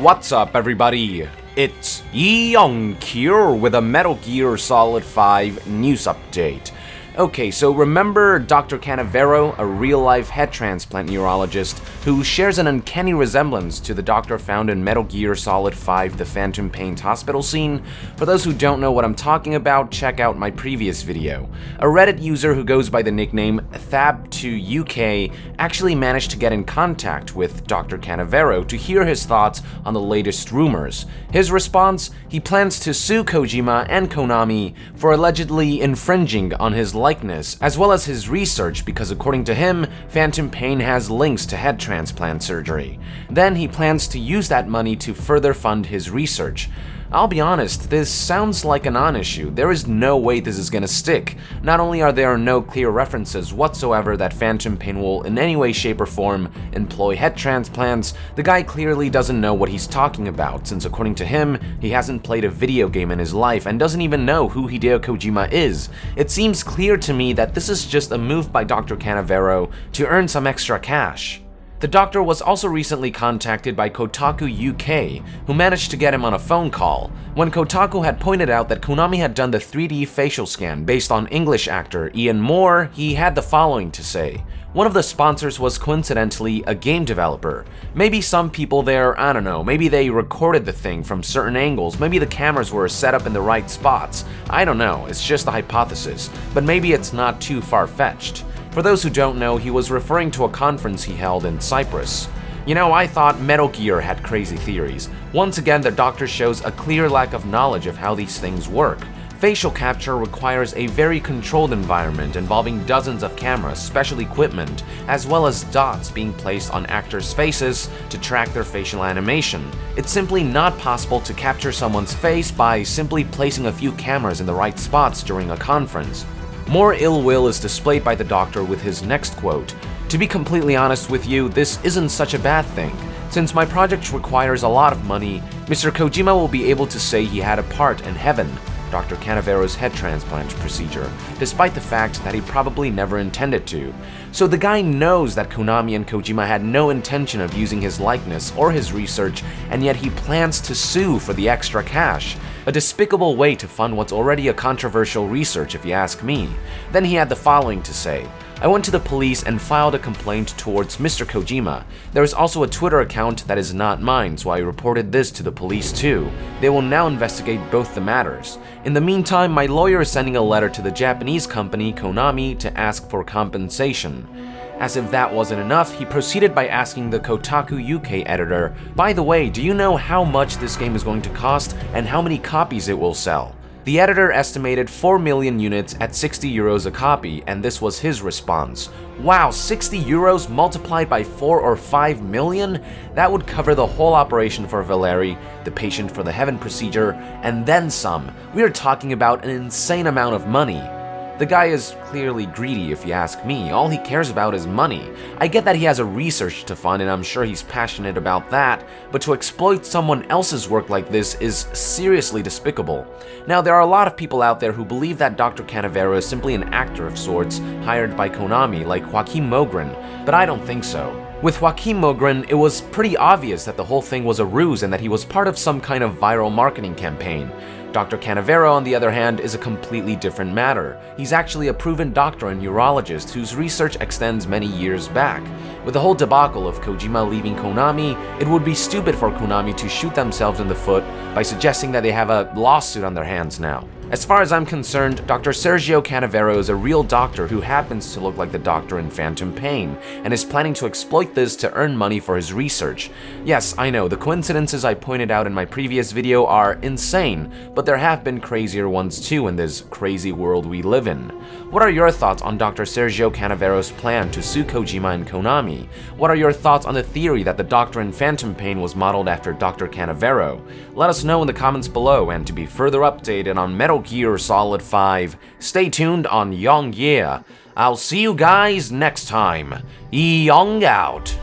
What's up, everybody? It's YongYea with a Metal Gear Solid 5 news update. Okay, so remember Dr. Canavero, a real-life head transplant neurologist who shares an uncanny resemblance to the doctor found in Metal Gear Solid 5 The Phantom Pain's hospital scene? For those who don't know what I'm talking about, check out my previous video. A Reddit user who goes by the nickname Thab2UK actually managed to get in contact with Dr. Canavero to hear his thoughts on the latest rumors. His response? He plans to sue Kojima and Konami for allegedly infringing on his likeness, as well as his research because according to him, Phantom Pain has links to head transplant surgery. Then he plans to use that money to further fund his research. I'll be honest, this sounds like a non-issue. There is no way this is gonna stick. Not only are there no clear references whatsoever that Phantom Pain will in any way, shape, or form employ head transplants, the guy clearly doesn't know what he's talking about, since according to him, he hasn't played a video game in his life and doesn't even know who Hideo Kojima is. It seems clear to me that this is just a move by Dr. Canavero to earn some extra cash. The doctor was also recently contacted by Kotaku UK, who managed to get him on a phone call, when Kotaku had pointed out that Konami had done the 3D facial scan based on English actor Ian Moore, he had the following to say. One of the sponsors was coincidentally a game developer. Maybe some people there, I don't know, maybe they recorded the thing from certain angles, maybe the cameras were set up in the right spots. I don't know, it's just a hypothesis, but maybe it's not too far-fetched. For those who don't know, he was referring to a conference he held in Cyprus. You know, I thought Metal Gear had crazy theories. Once again, the doctor shows a clear lack of knowledge of how these things work. Facial capture requires a very controlled environment involving dozens of cameras, special equipment, as well as dots being placed on actors' faces to track their facial animation. It's simply not possible to capture someone's face by simply placing a few cameras in the right spots during a conference. More ill will is displayed by the doctor with his next quote. To be completely honest with you, this isn't such a bad thing. Since my project requires a lot of money, Mr. Kojima will be able to say he had a part in heaven, Dr. Canavero's head transplant procedure, despite the fact that he probably never intended to. So the guy knows that Konami and Kojima had no intention of using his likeness or his research, and yet he plans to sue for the extra cash. A despicable way to fund what's already a controversial research if you ask me. Then he had the following to say. I went to the police and filed a complaint towards Mr. Kojima. There is also a Twitter account that is not mine, so I reported this to the police too. They will now investigate both the matters. In the meantime, my lawyer is sending a letter to the Japanese company Konami to ask for compensation. As if that wasn't enough, he proceeded by asking the Kotaku UK editor, By the way, do you know how much this game is going to cost and how many copies it will sell? The editor estimated 4 million units at 60 euros a copy, and this was his response. Wow, 60 euros multiplied by 4 or 5 million? That would cover the whole operation for Valeri, the patient for the heaven procedure, and then some. We are talking about an insane amount of money. The guy is clearly greedy if you ask me, all he cares about is money. I get that he has a research to fund and I'm sure he's passionate about that, but to exploit someone else's work like this is seriously despicable. Now there are a lot of people out there who believe that Dr. Canavero is simply an actor of sorts hired by Konami like Joakim Mogren, but I don't think so. With Joakim Mogren, it was pretty obvious that the whole thing was a ruse and that he was part of some kind of viral marketing campaign. Dr. Canavero, on the other hand, is a completely different matter. He's actually a proven doctor and neurologist whose research extends many years back. With the whole debacle of Kojima leaving Konami, it would be stupid for Konami to shoot themselves in the foot by suggesting that they have a lawsuit on their hands now. As far as I'm concerned, Dr. Sergio Canavero is a real doctor who happens to look like the doctor in Phantom Pain, and is planning to exploit this to earn money for his research. Yes, I know, the coincidences I pointed out in my previous video are insane, but there have been crazier ones too in this crazy world we live in. What are your thoughts on Dr. Sergio Canavero's plan to sue Kojima and Konami? What are your thoughts on the theory that the Doctor in Phantom Pain was modeled after Dr. Canavero? Let us know in the comments below, and to be further updated on Metal Gear Solid 5, stay tuned on YongYea. I'll see you guys next time. Young out.